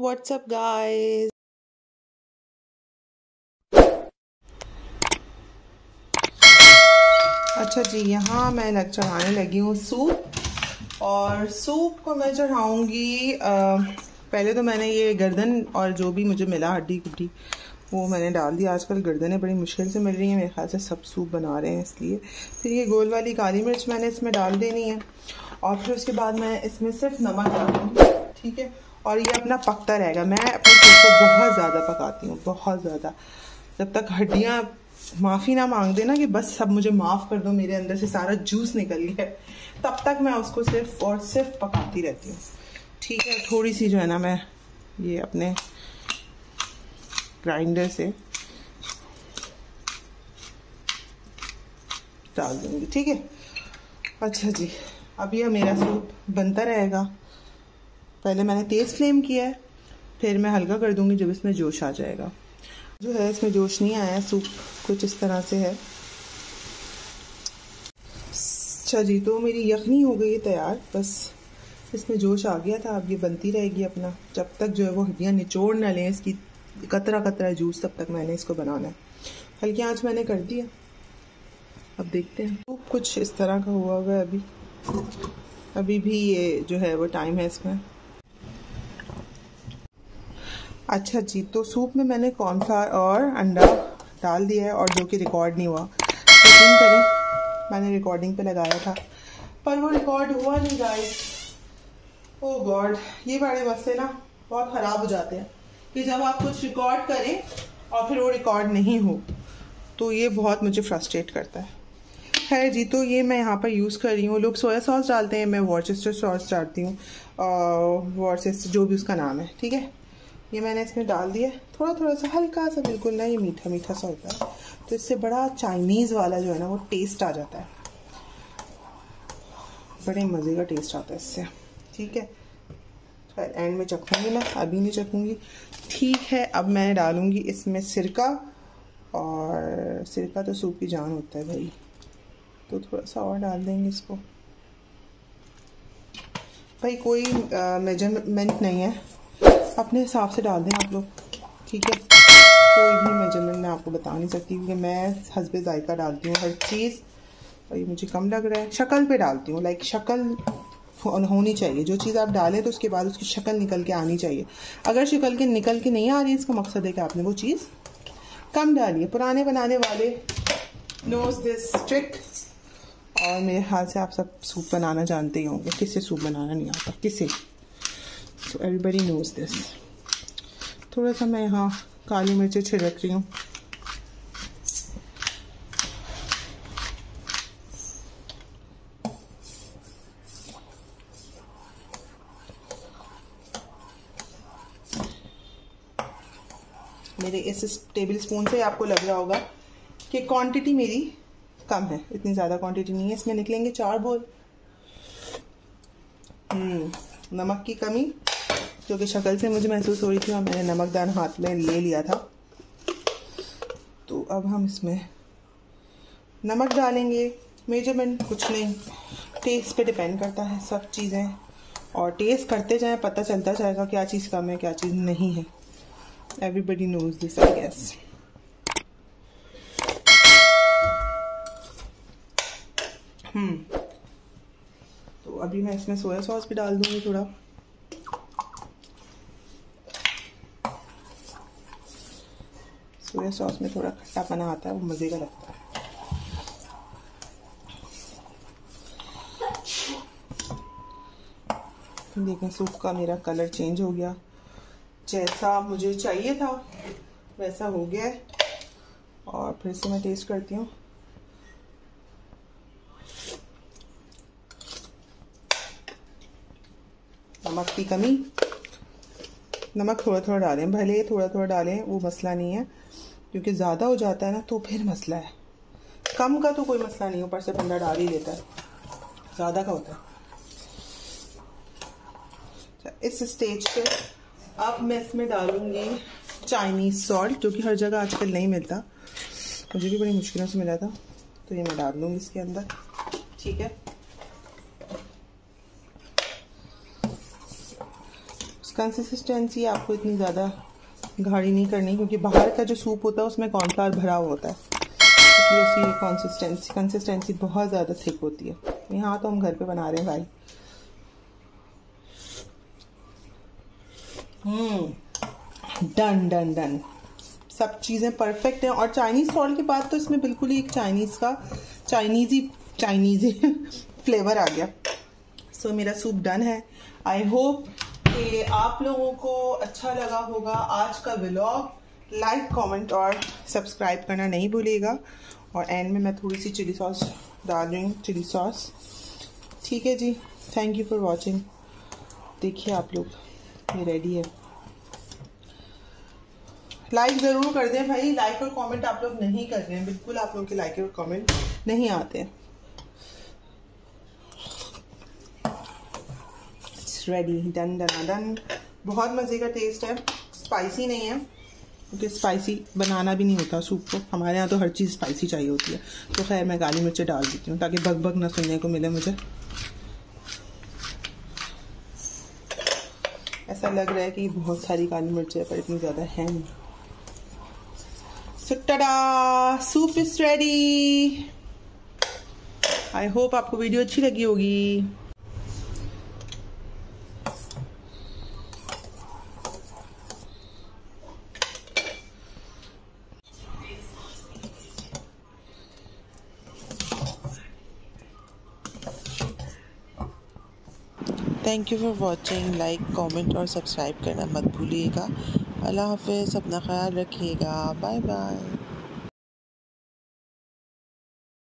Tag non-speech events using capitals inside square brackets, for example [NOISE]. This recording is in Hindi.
व्हाट्सअप गाइस अच्छा जी, यहाँ मैं लग चढ़ाने लगी हूँ सूप। और सूप को मैं चढ़ाऊँगी पहले तो मैंने ये गर्दन और जो भी मुझे मिला हड्डी गुड्डी वो मैंने डाल दिया। आजकल गर्दनें बड़ी मुश्किल से मिल रही हैं। मेरे ख्याल से सब सूप बना रहे हैं इसलिए। फिर ये गोल वाली काली मिर्च मैंने इसमें डाल देनी है। और फिर उसके बाद मैं इसमें सिर्फ़ नमक डालूँगी ठीक है? और ये अपना पकता रहेगा। मैं अपने सूप को बहुत ज़्यादा पकाती हूँ, बहुत ज़्यादा। जब तक हड्डियाँ माफ़ी ना मांग देना कि बस सब मुझे माफ़ कर दो, मेरे अंदर से सारा जूस निकल गया तब तक मैं उसको सिर्फ़ और सिर्फ़ पकाती रहती हूँ। ठीक है, थोड़ी सी जो है ना मैं ये अपने ग्राइंडर से डाल दूँगी, ठीक है? अच्छा जी, अब यह मेरा सूप बनता रहेगा। पहले मैंने तेज़ फ्लेम किया है, फिर मैं हल्का कर दूँगी जब इसमें जोश आ जाएगा। जो है, इसमें जोश नहीं आया, सूप कुछ इस तरह से है। अच्छा जी तो मेरी यखनी हो गई है तैयार, बस इसमें जोश आ गया था, अब ये बनती रहेगी अपना, जब तक जो है वो हड्डियाँ निचोड़ ना लें, इसकी कतरा कतरा जूस तब तक मैंने इसको बनाना है। हल्की आँच मैंने कर दिया अब देखते हैं। तो कुछ इस तरह का हुआ हुआ है अभी। अभी भी ये जो है वो टाइम है इसमें। अच्छा जी तो सूप में मैंने कॉर्नफ्लावर और अंडा डाल दिया है और जो कि रिकॉर्ड नहीं हुआ। यकीन करें। मैंने रिकॉर्डिंग पे लगाया था। पर वो रिकॉर्ड हुआ नहीं गाइस ओ गॉड ये बड़े मसले ना बहुत ख़राब हो जाते हैं। कि जब आप कुछ रिकॉर्ड करें और फिर वो रिकॉर्ड नहीं हो तो ये बहुत मुझे फ्रस्ट्रेट करता है। है जी तो ये मैं यहाँ पर यूज़ कर रही हूँ। लोग सोया सॉस डालते हैं, मैं वॉर्चेस्टर सॉस डालती हूँ। वॉर्चेस्टर जो भी उसका नाम है, ठीक है? ये मैंने इसमें डाल दिया। थोड़ा थोड़ा सा हल्का सा बिल्कुल ना ये मीठा मीठा सा होता है तो इससे बड़ा चाइनीज़ वाला जो है ना, वो टेस्ट आ जाता है। बड़े मज़े का टेस्ट आता है इससे, ठीक है? एंड में चखूँगी मैं, अभी नहीं चखूँगी। ठीक है, अब मैं डालूँगी इसमें सिरका और सिरका तो सूप की जान होता है भाई। तो थोड़ा सा और डाल देंगे इसको। भाई, कोई मेज़रमेंट नहीं है। अपने हिसाब से डाल दें आप लोग। ठीक है? कोई भी मेज़रमेंट मैं आपको बता नहीं सकती क्योंकि मैं हसबे जायका डालती हूँ हर चीज़। और ये मुझे कम लग रहा है। शक्ल पे डालती हूँ लाइक शक्ल होनी चाहिए। जो चीज़ आप डालें तो उसके बाद उसकी शक्ल निकल के आनी चाहिए। अगर शक्ल के निकल के नहीं आ रही, इसका मकसद है कि आपने वो चीज़ कम डाली है पुराने बनाने वाले नोज़ दिस ट्रिक और मेरे हाथ से आप सब सूप बनाना जानते ही होंगे। किसे सूप बनाना नहीं आता? किसे? सो एवरीबडी नोज़ दिस थोड़ा सा मैं यहाँ काली मिर्चें छिड़क रही हूँ। मेरे इस टेबल स्पून से आपको लग रहा होगा कि क्वांटिटी मेरी कम है। इतनी ज़्यादा क्वांटिटी नहीं है। इसमें निकलेंगे चार बोल। हम्म, नमक की कमी जो कि शक्ल से मुझे महसूस हो रही थी और मैंने नमकदान हाथ में ले लिया था। तो अब हम इसमें नमक डालेंगे। मेज़रमेंट कुछ नहीं। टेस्ट पे डिपेंड करता है। सब चीज़ें। और टेस्ट करते जाएँ पता चलता जाएगा क्या चीज़ कम है क्या चीज़ नहीं है। Everybody knows this, I guess. हम्म तो अभी मैं इसमें सोया सॉस भी डाल दूँगी थोड़ा। सोया सॉस में थोड़ा खट्टा पना आता है, वो मज़े का लगता है। देखें सूप का मेरा कलर चेंज हो गया। जैसा मुझे चाहिए था वैसा हो गया है। और फिर से मैं टेस्ट करती हूँ। नमक की कमी। नमक थोड़ा थोड़ा डालें भले ही थोड़ा थोड़ा डालें वो मसला नहीं है। क्योंकि ज़्यादा हो जाता है ना तो फिर मसला है। कम का तो कोई मसला नहीं ऊपर से बंदा डाल ही लेता है। ज़्यादा का होता है। अच्छा, इस स्टेज पे अब मैं इसमें डालूँगी चाइनीज़ सॉल्ट जो कि हर जगह आजकल नहीं मिलता। मुझे भी बड़ी मुश्किलों से मिला था तो ये मैं डाल दूँगी इसके अंदर। ठीक है? कंसिस्टेंसी आपको इतनी ज़्यादा गाढ़ी नहीं करनी, क्योंकि बाहर का जो सूप होता है, उसमें कॉर्नफ्लावर भरा हुआ होता है। इसलिए उसकी कंसिस्टेंसी कंसिस्टेंसी बहुत ज़्यादा थिक होती है। यहाँ तो हम घर पे बना रहे हैं भाई। हम्म। Done done done. सब चीज़ें परफेक्ट हैं। और चाइनीज़ सॉल्ट के बाद तो इसमें बिल्कुल ही एक चाइनीज़ का चाइनीज़ ही चाइनीज़ ही [LAUGHS] फ्लेवर आ गया। सो so, मेरा सूप डन है। आई होप कि आप लोगों को अच्छा लगा होगा आज का व्लॉग लाइक कमेंट और सब्सक्राइब करना नहीं भूलिएगा। और एंड में मैं थोड़ी सी चिली सॉस डाल रही हूँ चिली सॉस ठीक है जी। थैंक यू फॉर वॉचिंग देखिए आप लोग। ये रेडी है लाइक ज़रूर कर दें भाई। लाइक और कमेंट आप लोग नहीं कर रहे हैं। बिल्कुल आप लोगों के लाइक और कमेंट नहीं आते। रेडी डन डन डन बहुत मज़े का टेस्ट है। स्पाइसी नहीं है। क्योंकि स्पाइसी बनाना भी नहीं होता सूप को। हमारे यहाँ तो हर चीज़ स्पाइसी चाहिए होती है। तो खैर, मैं काली मिर्च डाल देती हूँ ताकि बग बग ना सुनने को मिले मुझे। ऐसा लग रहा है कि बहुत सारी काली मिर्च पर इतनी ज़्यादा है नहीं। Soup is ready. I hope आपको वीडियो अच्छी लगी होगी। Thank you for watching like comment और सब्सक्राइब करना मत भूलिएगा। अल्लाह हाफिज़। अपना ख्याल रखिएगा। Bye bye